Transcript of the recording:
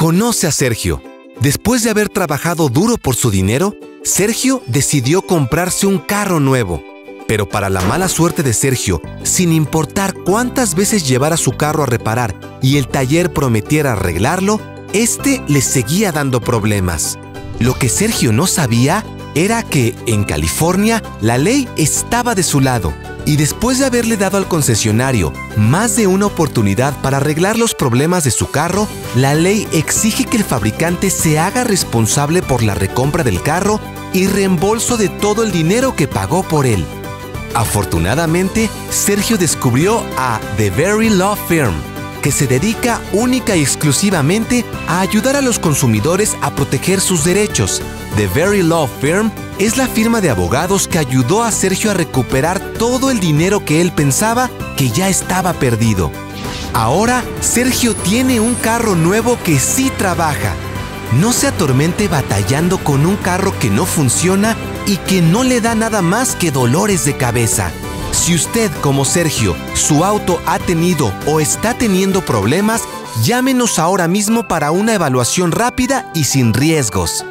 conoce a Sergio. Después de haber trabajado duro por su dinero, Sergio decidió comprarse un carro nuevo. Pero para la mala suerte de Sergio, sin importar cuántas veces llevara su carro a reparar y el taller prometiera arreglarlo, este le seguía dando problemas. Lo que Sergio no sabía era que en California la ley estaba de su lado y después de haberle dado al concesionario más de una oportunidad para arreglar los problemas de su carro, la ley exige que el fabricante se haga responsable por la recompra del carro y reembolso de todo el dinero que pagó por él. Afortunadamente, Sergio descubrió a The Very Law Firm, que se dedica única y exclusivamente a ayudar a los consumidores a proteger sus derechos. The Very Law Firm es la firma de abogados que ayudó a Sergio a recuperar todo el dinero que él pensaba que ya estaba perdido. Ahora, Sergio tiene un carro nuevo que sí trabaja. No se atormente batallando con un carro que no funciona y que no le da nada más que dolores de cabeza. Si usted, como Sergio, su auto ha tenido o está teniendo problemas, llámenos ahora mismo para una evaluación rápida y sin riesgos.